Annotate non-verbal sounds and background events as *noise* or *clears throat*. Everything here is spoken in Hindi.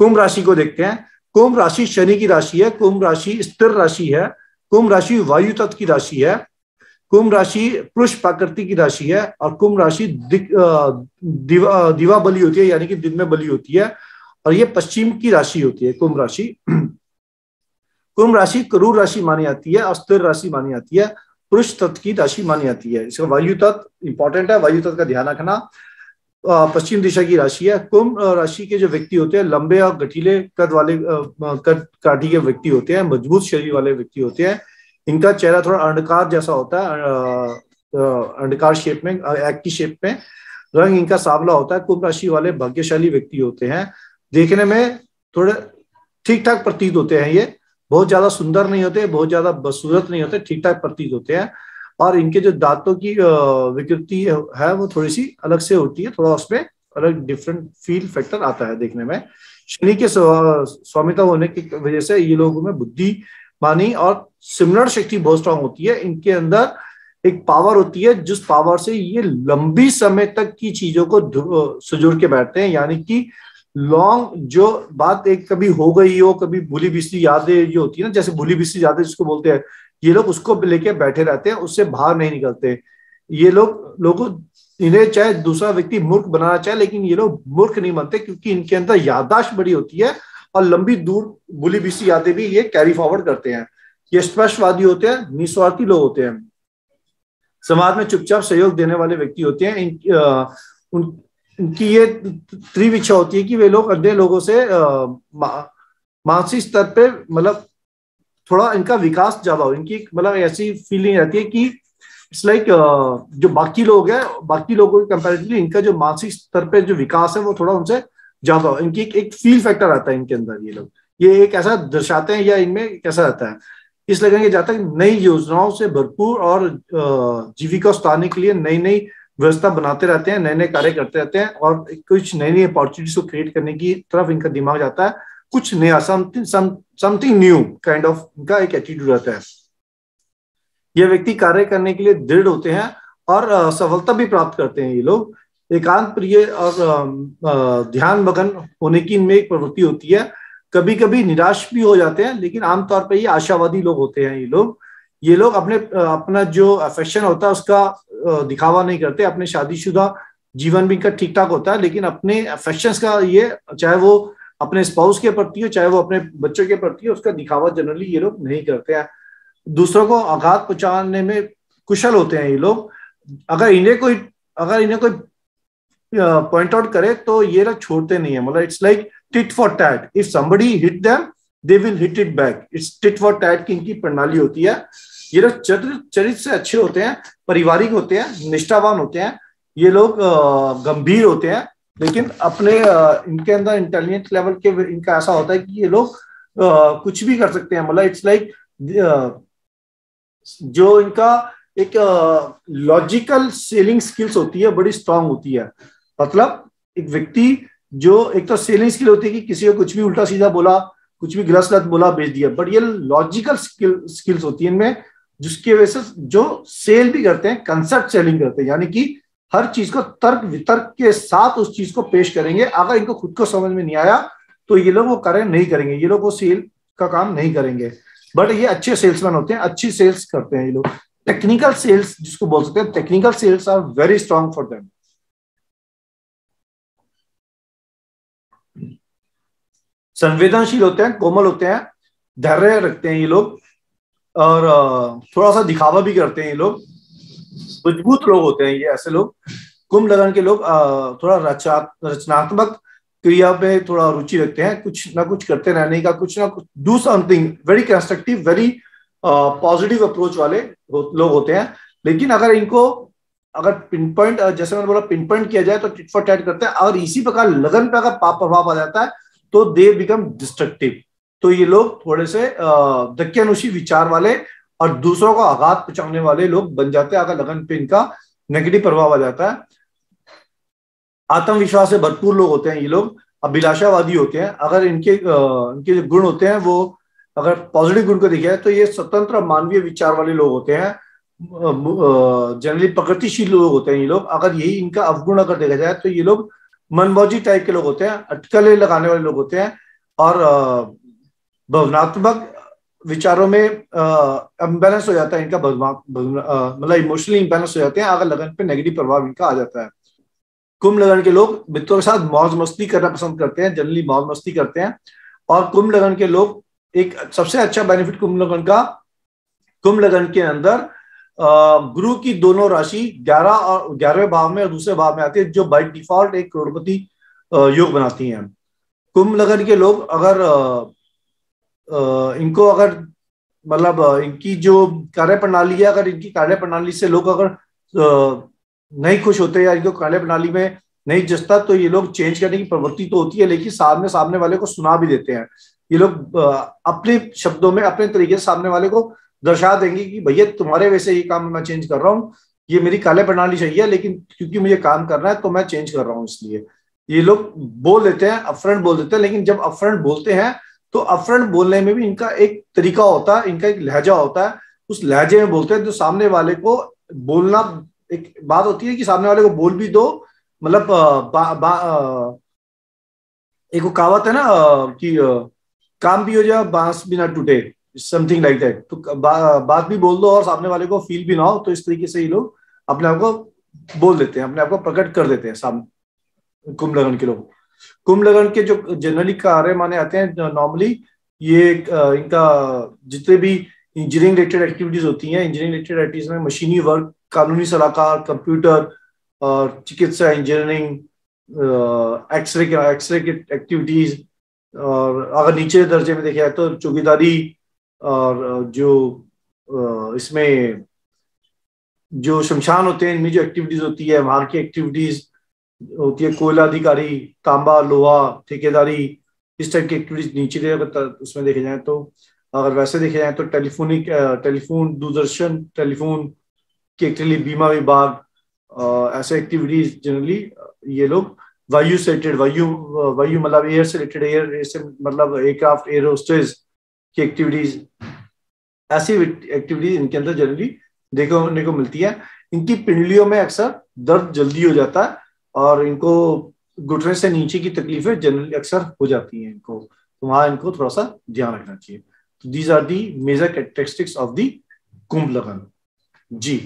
कुंभ राशि को देखते हैं। कुंभ राशि शनि की राशि है कुंभ राशि स्थिर राशि है कुंभ राशि वायु तत्व की राशि है कुंभ राशि पुरुष प्रकृति की राशि है और कुंभ राशि दिवा, दिवा बलि होती है यानी कि दिन में बलि होती है और ये पश्चिम की राशि होती है कुंभ राशि। *clears throat* कुंभ राशि करूर राशि मानी जाती है अस्थिर राशि मानी जाती है पुरुष तत्व की राशि मानी जाती है। इसका वायु तत्व इंपॉर्टेंट है वायु तत्व का ध्यान रखना। पश्चिम दिशा की राशि है। कुंभ राशि के जो व्यक्ति होते हैं, लंबे और गठीले कद वाले कद काठी के व्यक्ति होते हैं, मज़बूत शरीर वाले व्यक्ति होते हैं। इनका चेहरा थोड़ा अंडकार जैसा होता है अंडकार शेप में एग की शेप में। रंग इनका सावला होता है, कुंभ राशि वाले भाग्यशाली व्यक्ति होते हैं। देखने में थोड़े ठीक ठाक प्रतीत होते हैं ये। बहुत ज़्यादा सुंदर नहीं होते, बहुत ज़्यादा बदसूरत नहीं होते ठीक ठाक प्रतीत होते हैं। और इनके जो दांतों की विकृति है वो थोड़ी सी अलग से होती है, थोड़ा उसमें अलग डिफरेंट फील फैक्टर आता है देखने में। शनि के स्वामिता होने की वजह से ये लोगों में बुद्धि मानी और सिमरण शक्ति बहुत स्ट्रांग होती है। इनके अंदर एक पावर होती है, जिस पावर से ये लंबी समय तक की चीज़ों को सुजुड़ के बैठते हैं। यानी कि लॉन्ग जो बात एक कभी हो गई हो, कभी भूली बिस्ती यादें जो होती है ना, जैसे भूली बिस्ती यादें जिसको बोलते हैं ये लोग उसको लेके बैठे रहते हैं उससे बाहर नहीं निकलते। ये लोग लोगों इन्हें चाहे दूसरा व्यक्ति मूर्ख बनाना चाहे लेकिन ये लोग मूर्ख नहीं बनते क्योंकि इनके अंदर यादाश्त बड़ी होती है और लंबी दूर बुली बिस्ती यादें भी ये कैरी फॉरवर्ड करते हैं। ये स्पष्टवादी होते हैं निस्वार्थी लोग होते हैं। समाज में चुपचाप सहयोग देने वाले व्यक्ति होते हैं। इन, आ, उन, उनकी ये त्रिव इच्छा होती है कि वे लोग अन्य लोगों से मानसिक स्तर पे मतलब थोड़ा इनका विकास ज़्यादा हो इनकी मतलब ऐसी फीलिंग रहती है कि इट्स लाइक like, जो बाकी लोग हैं बाकी लोगों के कंपेरेटिवली इनका जो मानसिक स्तर पे जो विकास है वो थोड़ा उनसे ज़्यादा हो इनकी एक, एक फील फैक्टर आता है इनके अंदर ये लोग। ये एक ऐसा दर्शाते हैं या इनमें कैसा रहता है? इसलिए कहेंगे जहाँ तक नई योजनाओं से भरपूर और जीविका सुधारने के लिए नई नई व्यवस्था बनाते रहते हैं नए नए कार्य करते रहते हैं और कुछ नई नई अपॉर्चुनिटीज़ को क्रिएट करने की तरफ़ इनका दिमाग जाता है। कुछ नया समथिंग न्यू काइंड ऑफ़ इनका एक एटीट्यूड रहता है। ये व्यक्ति कार्य करने के लिए दृढ़ होते हैं और सफलता भी प्राप्त करते हैं ये लोग। एकांत प्रिय और ध्यान मगन होने की इनमें एक प्रवृत्ति होती है। कभी कभी निराश भी हो जाते हैं, लेकिन आमतौर पर ये आशावादी लोग होते हैं ये लोग। ये लोग अपने अपना जो अफेक्शन होता है उसका दिखावा नहीं करते। अपने शादीशुदा जीवन भी इनका ठीक ठाक होता है, लेकिन अपने अफेक्शन का ये, चाहे वो अपने स्पाउस के प्रति हो, चाहे वो अपने बच्चों के प्रति हो, उसका दिखावा जनरली ये लोग नहीं करते हैं। दूसरों को आघात पहुँचाने में कुशल होते हैं ये लोग। अगर इन्हें कोई, अगर इन्हें कोई पॉइंट आउट करे तो ये लोग छोड़ते नहीं है। मतलब it's like tit for tat if somebody hit them they will hit it back it's tit for tat की इनकी प्रणाली होती है। ये लोग चरित्र से अच्छे होते हैं, पारिवारिक होते हैं, निष्ठावान होते हैं। ये लोग गंभीर होते हैं। लेकिन अपने इनके अंदर इंटेलिजेंट लेवल के इनका ऐसा होता है कि ये लोग कुछ भी कर सकते हैं। मतलब इट्स लाइक जो इनका एक लॉजिकल सेलिंग स्किल्स होती है, बड़ी स्ट्रांग होती है। मतलब एक व्यक्ति जो, एक तो सेलिंग स्किल होती है कि किसी को कुछ भी उल्टा सीधा बोला, कुछ भी गलत गलत बोला, बेच दिया। बट ये लॉजिकल स्किल स्किल्स होती है इनमें, जिसकी वजह से जो सेल भी करते हैं कंसेप्ट सेलिंग करते हैं। यानी कि हर चीज़ को तर्क वितर्क के साथ उस चीज़ को पेश करेंगे। अगर इनको खुद को समझ में नहीं आया तो ये लोग वो कार्य नहीं करेंगे। ये लोग वो सेल का काम नहीं करेंगे। बट ये अच्छे सेल्समैन होते हैं, अच्छी सेल्स करते हैं ये लोग। टेक्निकल सेल्स जिसको बोल सकते हैं, technical cells are very strong for them. संवेदनशील होते हैं, कोमल होते हैं, धैर्य रखते हैं ये लोग। और थोड़ा सा दिखावा भी करते हैं ये लोग। मज़बूत लोग होते हैं ये ऐसे लोग। कुंभ लगन के लोग थोड़ा रचनात्मक क्रिया पे थोड़ा रुचि रखते हैं। कुछ ना कुछ करते रहने का, कुछ ना कुछ do something very constructive very positive approach वाले लोग होते हैं। लेकिन अगर इनको, अगर पिन पॉइंट जैसे मैंने बोला पिन पॉइंट किया जाए तो टिट फॉर टैट करते हैं। अगर इसी प्रकार लगन पे अगर पाप प्रभाव आ जाता है तो दे बिकम डिस्ट्रक्टिव तो ये लोग थोड़े से दक्यानुषी विचार वाले और दूसरों को आघात पहुँचाने वाले लोग बन जाते हैं, अगर लगन पे इनका नेगेटिव प्रभाव आ जाता है। आत्मविश्वास से भरपूर लोग होते हैं ये लोग, अभिलाषावादी होते हैं। अगर इनके इनके जो गुण होते हैं, वो अगर पॉजिटिव गुण को देखा जाए तो ये स्वतंत्र मानवीय विचार वाले लोग होते हैं। जनरली प्रगतिशील लोग होते हैं ये लोग। अगर यही इनका अवगुण अगर देखा जाए तो ये लोग मनमौजी टाइप के लोग होते हैं, अटकले लगाने वाले लोग होते हैं। और भावनात्मक विचारों में इम्बेलेंस हो जाता है इनका मतलब इमोशनली इम्बेलेंस हो जाते हैं अगर लगन पे नेगेटिव प्रभाव इनका आ जाता है। कुंभ लगन के लोग मित्रों के साथ मौज मस्ती करना पसंद करते हैं, जनरली मौज मस्ती करते हैं। और कुंभ लगन के लोग, एक सबसे अच्छा बेनिफिट कुंभ लगन का, कुंभ लगन के अंदर गुरु की दोनों राशि ग्यारह और ग्यारहवें भाव में और दूसरे भाव में आती है, जो बाई डिफ़ॉल्ट एक करोड़पति योग बनाती हैं। कुंभ लगन के लोग अगर इनको अगर मतलब इनकी जो कार्य प्रणाली है, अगर इनकी कार्य प्रणाली से लोग अगर नहीं खुश होते या इनको कार्य प्रणाली में नहीं जसता तो ये लोग चेंज करने की प्रवृत्ति तो होती है, लेकिन सामने सामने वाले को सुना भी देते हैं। ये लोग अपने शब्दों में, अपने तरीके से सामने वाले को दर्शा देंगे कि भैया, तुम्हारे वैसे ये काम मैं चेंज कर रहा हूँ, ये मेरी कार्य प्रणाली चाहिए लेकिन क्योंकि मुझे काम करना है तो मैं चेंज कर रहा हूँ इसलिए। ये लोग बोल देते हैं अपफ्रंट बोल देते हैं, लेकिन जब अपफ्रंट बोलते हैं तो अपफ्रंट बोलने में भी इनका एक तरीका होता है इनका एक लहजा होता है। उस लहजे में बोलते हैं तो सामने वाले को बोलना एक बात होती है कि सामने वाले को बोल भी दो। मतलब एक कहावत है ना कि काम भी हो जाए बाँस भी ना टूटे समथिंग लाइक दैट तो बा, बात भी बोल दो और सामने वाले को फील भी ना हो तो इस तरीके से ये लोग अपने आप को बोल देते हैं अपने आप को प्रकट कर देते हैं सामने कुंभ लगन के लोग। कुंभ लगन के जो जनरली कार्य माने आते हैं नॉर्मली ये इनका जितने भी इंजीनियरिंग रिलेटेड एक्टिविटीज़ होती हैं इंजीनियरिंग रिलेटेड एक्टिविटीज़ में मशीनी वर्क कानूनी सलाहकार कंप्यूटर और चिकित्सा इंजीनियरिंग एक्सरे के एक्सरे के एक्टिविटीज़ और अगर नीचे दर्जे में देखा जाए तो चौकीदारी और जो इसमें जो शमशान होते हैं, इनमें जो एक्टिविटीज़ होती है, वहाँ की एक्टिविटीज़ होती है कोयला अधिकारी तांबा, लोहा, ठेकेदारी, इस टाइप की एक्टिविटीज़ नीचे अगर उसमें देखे जाए तो अगर वैसे देखे जाए तो टेलीफोनिक टेलीफोन दूरदर्शन, टेलीफोन के लिए बीमा विभाग ऐसे एक्टिविटीज़ जनरली ये लोग वायु से रिलेटेड वायु वायु मतलब एयर से रिलेटेड एयर से मतलब एयरक्राफ्ट एयर होस्टेज की एक्टिविटीज़ ऐसी एक्टिविटीज़ इनके अंदर जनरली देखने को मिलती है। इनकी पिंडलियों में अक्सर दर्द जल्दी हो जाता है और इनको घुटने से नीचे की तकलीफें जनरली अक्सर हो जाती हैं इनको। तो वहाँ इनको थोड़ा सा ध्यान रखना चाहिए। तो these are the major characteristics of the Kumbh lagan ji.